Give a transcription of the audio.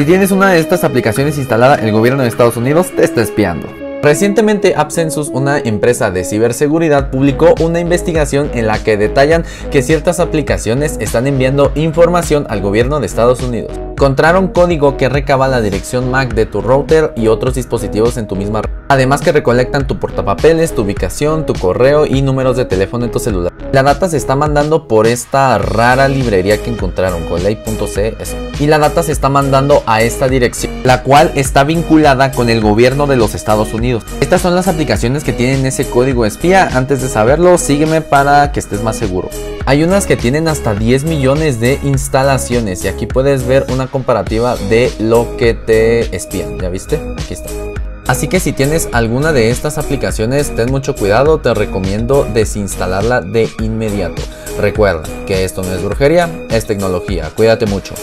Si tienes una de estas aplicaciones instalada, el gobierno de Estados Unidos te está espiando. Recientemente AppSensus, una empresa de ciberseguridad, publicó una investigación en la que detallan que ciertas aplicaciones están enviando información al gobierno de Estados Unidos. Encontraron código que recaba la dirección MAC de tu router y otros dispositivos en tu misma red. Además que recolectan tu portapapeles, tu ubicación, tu correo y números de teléfono en tu celular. La data se está mandando por esta rara librería que encontraron, colay.cs. Y la data se está mandando a esta dirección, la cual está vinculada con el gobierno de los Estados Unidos. Estas son las aplicaciones que tienen ese código espía. Antes de saberlo, sígueme para que estés más seguro. Hay unas que tienen hasta 10 millones de instalaciones y aquí puedes ver una comparativa de lo que te espían. ¿Ya viste? Aquí está. Así que si tienes alguna de estas aplicaciones, ten mucho cuidado, te recomiendo desinstalarla de inmediato. Recuerda que esto no es brujería, es tecnología. Cuídate mucho.